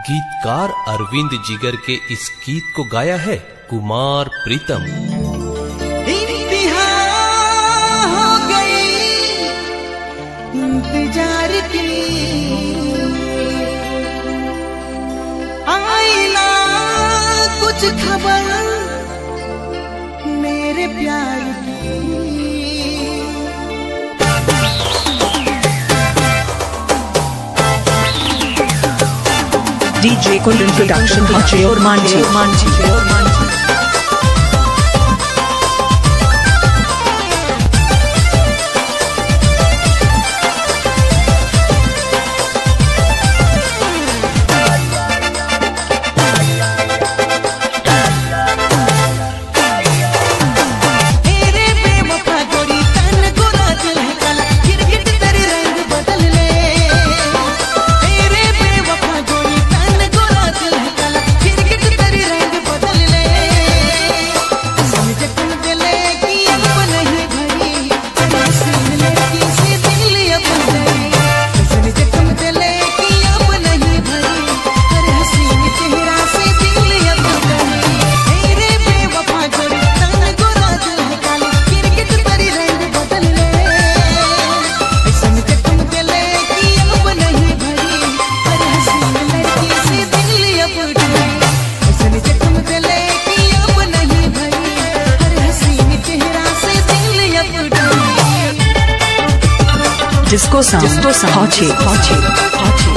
गीतकार अरविंद जिगर के इस गीत को गाया है कुमार प्रीतम। हो गई इंतज़ार की कुछ खबर मेरे प्यार की। DJ Kundan Production Machi or Manchi. जिसको साउंड जिसको साउंड पहुँचे पहुँचे पहुँचे।